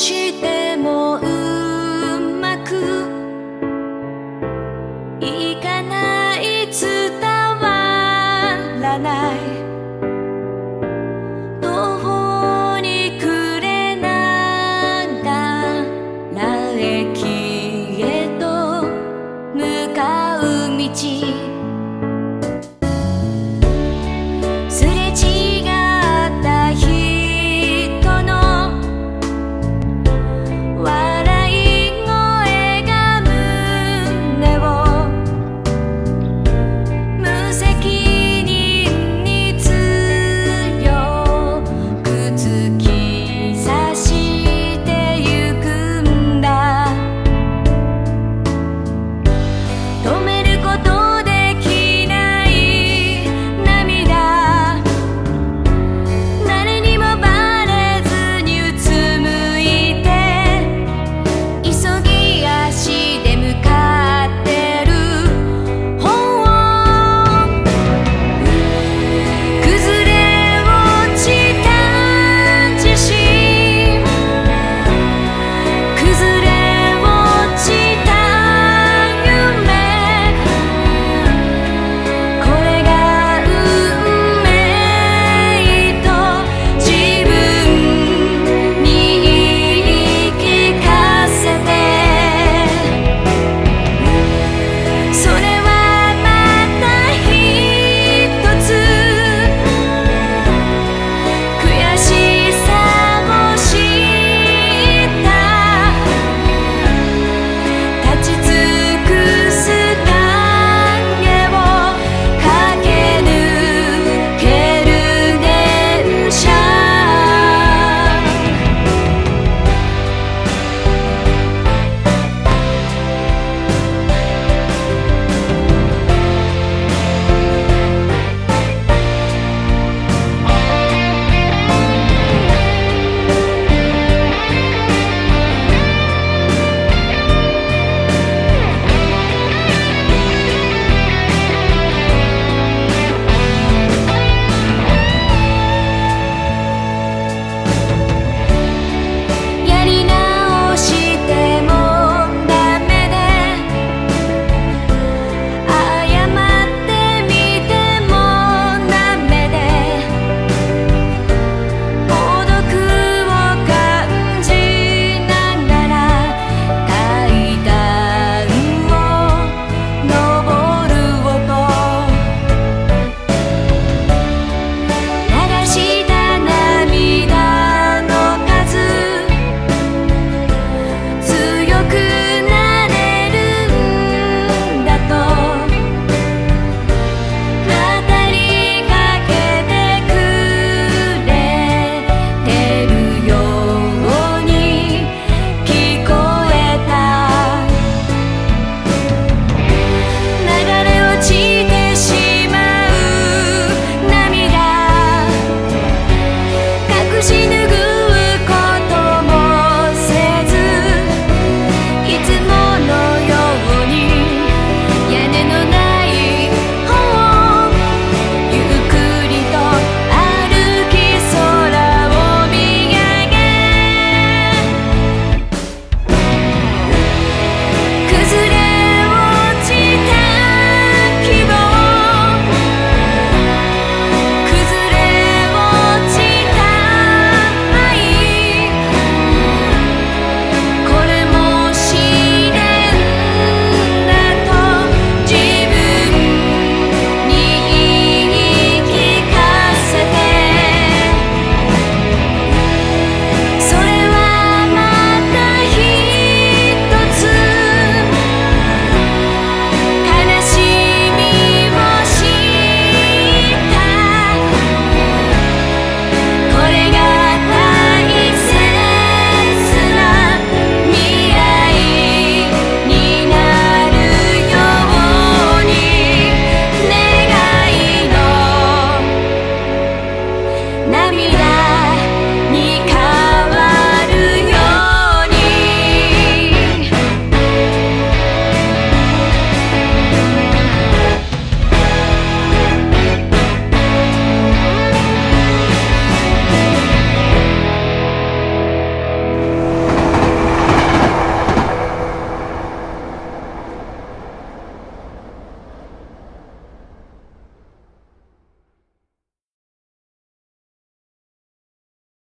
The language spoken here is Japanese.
して